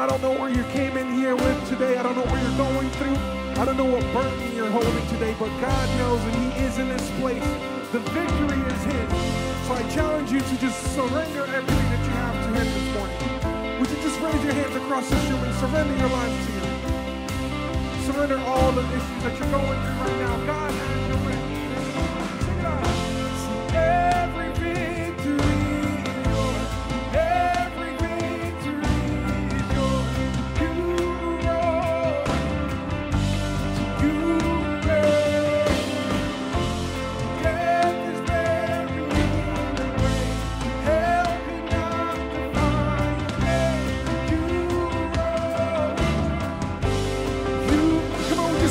I don't know where you came in here with today. I don't know where you're going through. I don't know what burden you're holding today, but God knows and He is in this place. The victory is His. So I challenge you to just surrender everything that you have to Him this morning. Would you just raise your hands across this room and surrender your lives to Him? Surrender all the issues that you're going through right now. God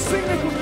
sing it.